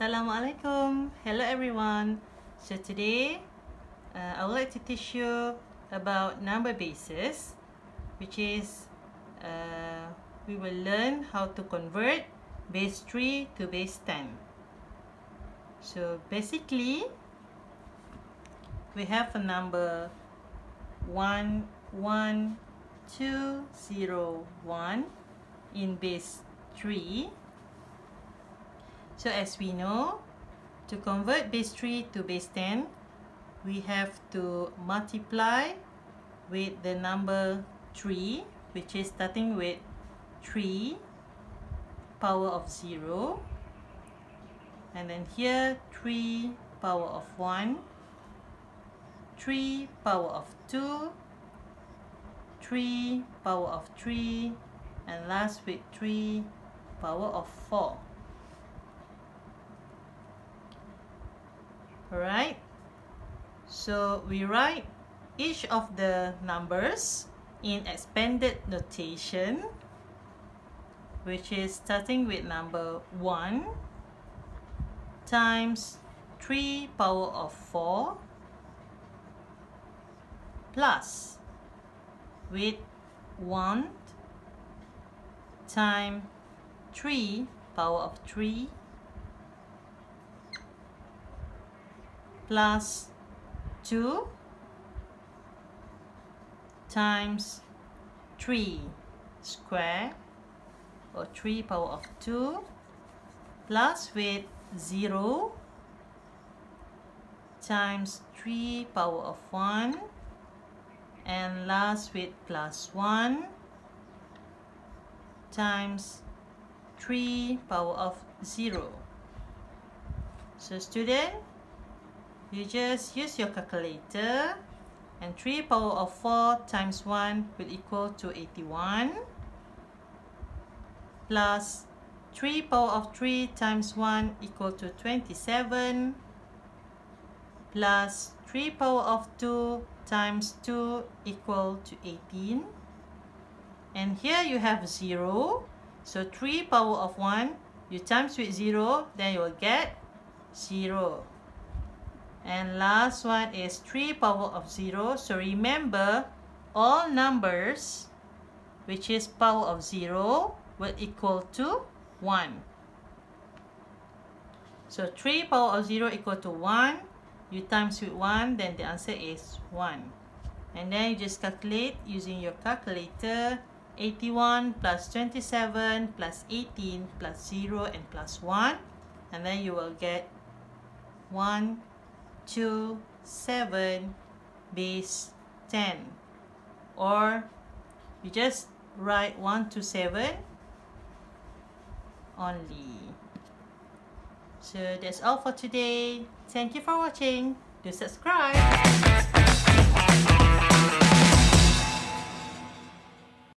Assalamualaikum. Hello everyone. So today, uh, I would like to teach you about number bases, which is uh, we will learn how to convert base 3 to base 10. So basically, we have a number 1, 1, 2, 0, 1 in base 3 So as we know, to convert base 3 to base 10, we have to multiply with the number 3, which is starting with 3 power of 0. And then here, 3 power of 1, 3 power of 2, 3 power of 3, and last with 3 power of 4. Alright. So we write each of the numbers in expanded notation which is starting with number 1 times 3 power of 4 plus with 1 times 3 power of 3 plus 2 times 3 square or 3 power of 2 plus with 0 times 3 power of 1 and last with plus 1 times 3 power of 0. So student, you just use your calculator and 3 power of 4 times 1 will equal to 81 plus 3 power of 3 times 1 equal to 27 plus 3 power of 2 times 2 equal to 18 and here you have 0 so 3 power of 1 you times with 0 then you will get 0 and last one is 3 power of 0. So remember, all numbers which is power of 0 will equal to 1. So 3 power of 0 equal to 1. You times with 1, then the answer is 1. And then you just calculate using your calculator. 81 plus 27 plus 18 plus 0 and plus 1. And then you will get 1 to 7 base 10 or you just write 1 to 7 only. So that's all for today. Thank you for watching. Do subscribe